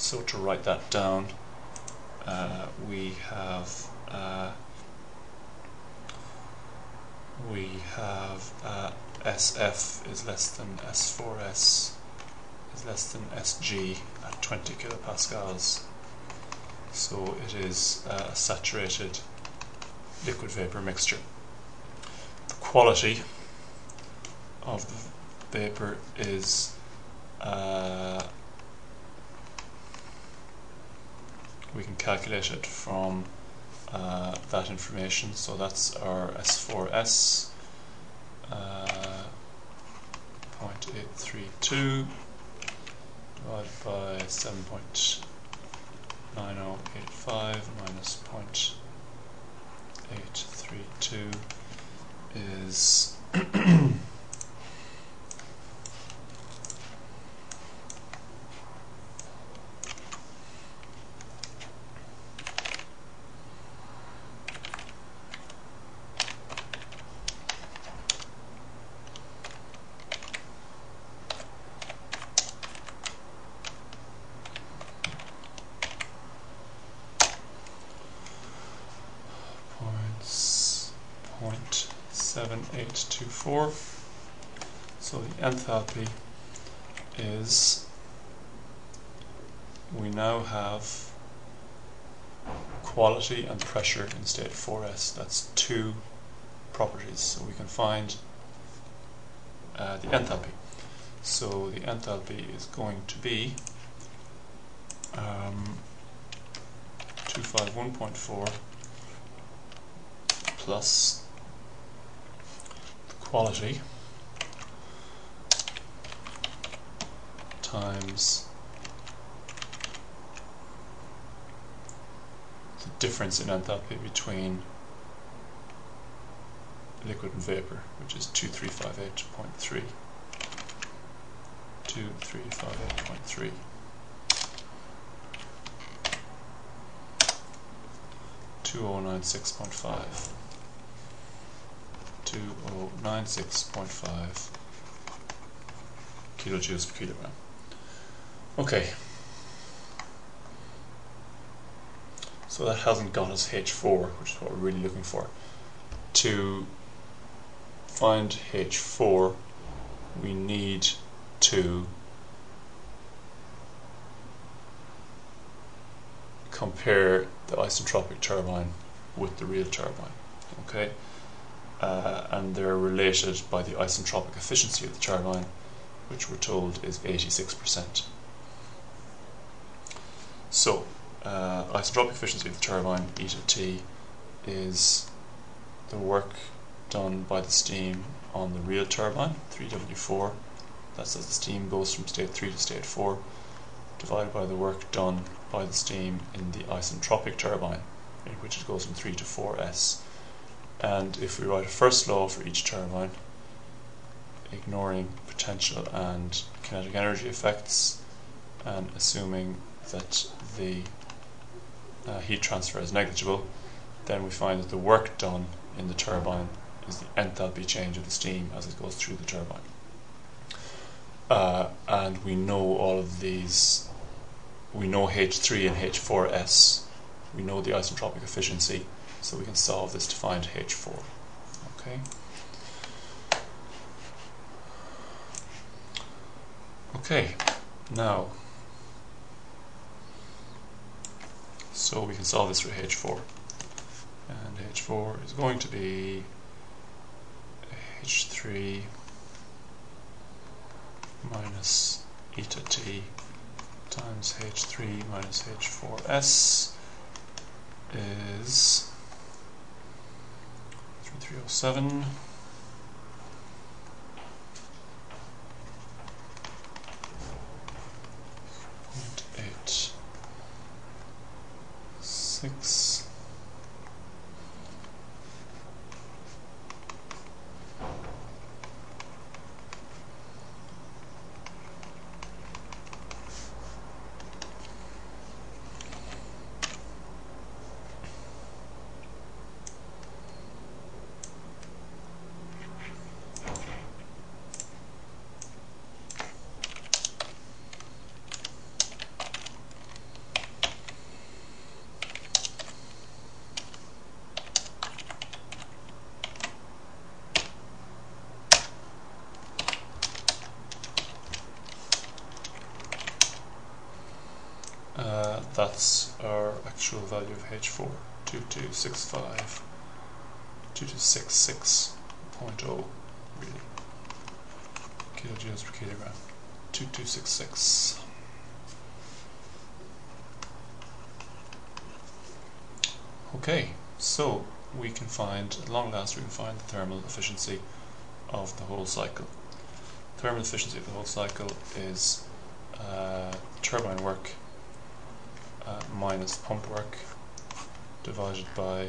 So to write that down, uh, we have uh, we have uh, SF is less than S4S is less than SG at 20 kilopascals. So it is a saturated liquid vapor mixture. The quality of the vapor is uh, we can calculate it from uh, that information. So that's our S4S uh, 0.832 divided by 7.9085 minus 0.832 is points point seven eight two four. So the enthalpy is we now have quality and pressure in state 4s. That's two properties. So we can find uh, the enthalpy. So the enthalpy is going to be um, 251.4 plus quality times the difference in enthalpy between liquid and vapor, which is 2358.3. 2358.3. Two oh nine six point five. Two oh nine six point five kilojoules per kilogram. Okay. So that hasn't got us H4, which is what we're really looking for. To find H4, we need to compare the isentropic turbine with the real turbine. Okay, uh, and they're related by the isentropic efficiency of the turbine, which we're told is 86%. So, uh, isentropic efficiency of the turbine, eta T, is the work done by the steam on the real turbine, 3W4. That's as the steam goes from state 3 to state 4, divided by the work done by the steam in the isentropic turbine, in which it goes from 3 to 4S. And if we write a first law for each turbine, ignoring potential and kinetic energy effects, and assuming that the uh, heat transfer is negligible, then we find that the work done in the turbine is the enthalpy change of the steam as it goes through the turbine. Uh, and we know all of these, we know H3 and H4S, we know the isentropic efficiency, so we can solve this to find H4. Okay. Okay, now, so we can solve this for H4. And H4 is going to be H3 minus eta t times H3 minus H4s is 3307 actual value of H4, 2265, 2266.0 really, kilojoules per kilogram, 2266. Okay, so we can find, at long last, we can find the thermal efficiency of the whole cycle. Thermal efficiency of the whole cycle is uh, turbine work minus pump work divided by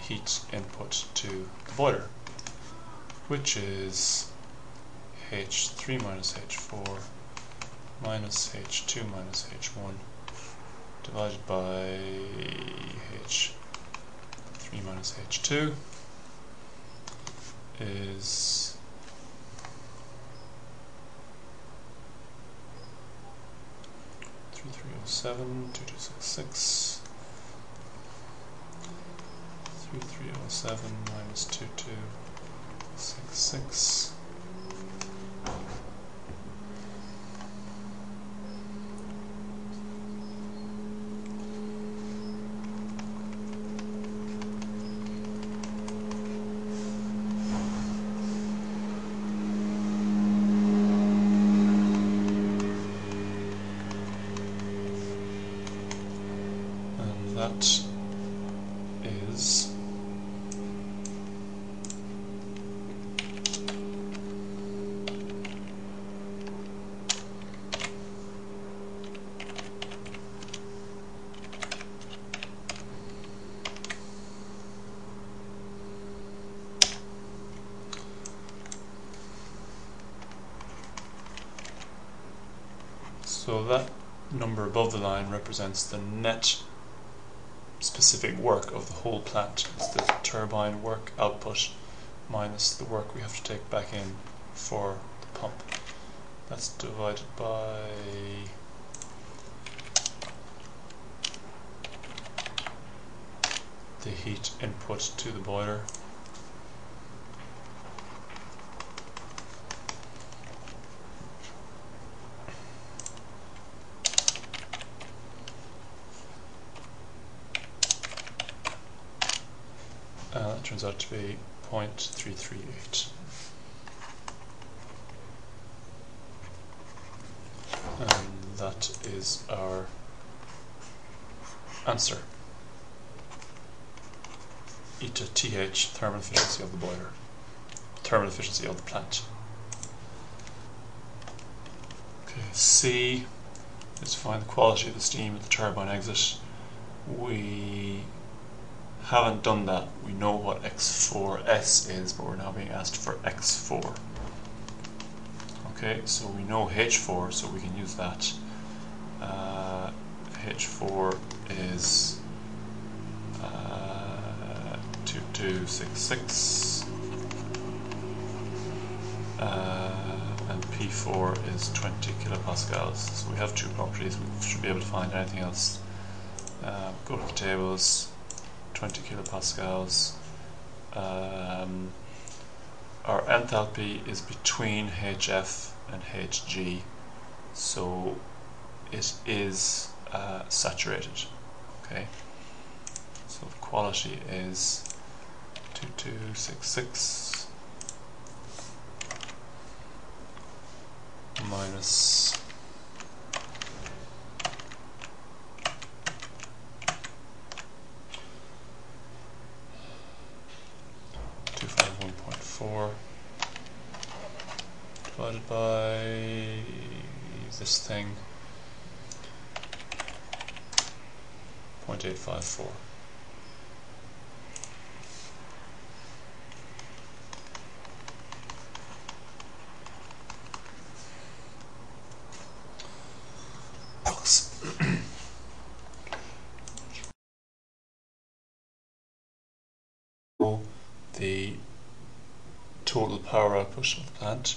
heat input to the boiler, which is H3 minus H4 minus H2 minus H1 divided by H3 minus H2 is 307, 2266. 3307 minus 2266. That is so that number above the line represents the net specific work of the whole plant. It's the turbine work output minus the work we have to take back in for the pump. That's divided by the heat input to the boiler. Uh, that turns out to be 0.338. And that is our answer. Eta TH, thermal efficiency of the boiler, thermal efficiency of the plant. Okay, C is to find the quality of the steam at the turbine exit. We haven't done that. We know what X4S is, but we're now being asked for X4. Okay, so we know H4, so we can use that. Uh, H4 is uh, 2266 uh, and P4 is 20 kilopascals. So we have two properties, we should be able to find anything else. Uh, go to the tables, 20 kilopascals. Um, our enthalpy is between HF and HG, so it is uh, saturated. Okay, so the quality is 2266 minus two five one point four divided by this thing. Point eight five four. the total power output of the plant.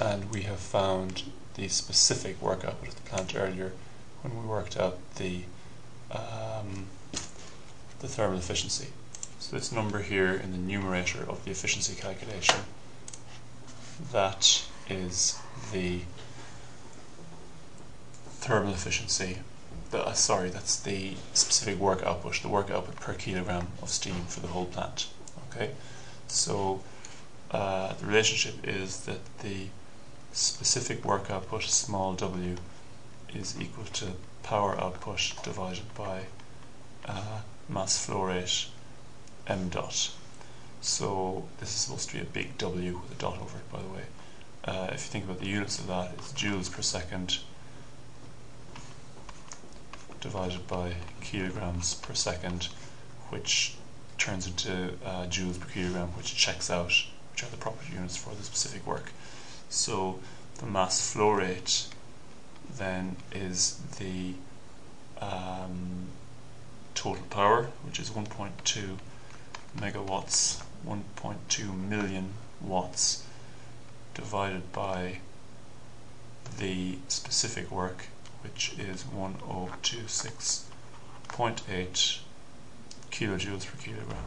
And we have found the specific work output of the plant earlier when we worked out the um, the thermal efficiency. So this number here in the numerator of the efficiency calculation that is the thermal efficiency. The, uh, sorry, that's the specific work output, the work output per kilogram of steam for the whole plant. Okay, so uh, the relationship is that the specific work output, small w, is equal to power output divided by uh, mass flow rate m dot. So this is supposed to be a big W with a dot over it, by the way. Uh, if you think about the units of that, it's joules per second divided by kilograms per second, which turns into uh, joules per kilogram, which checks out which are the proper units for the specific work. So the mass flow rate then is the um, total power, which is 1.2 megawatts, 1.2 million watts divided by the specific work, which is 1026.8 kilojoules per kilogram.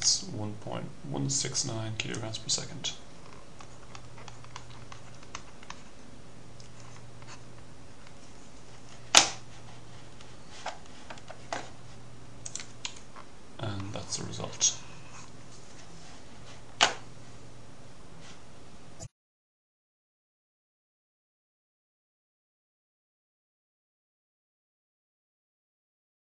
that's 1.169 kilograms per second.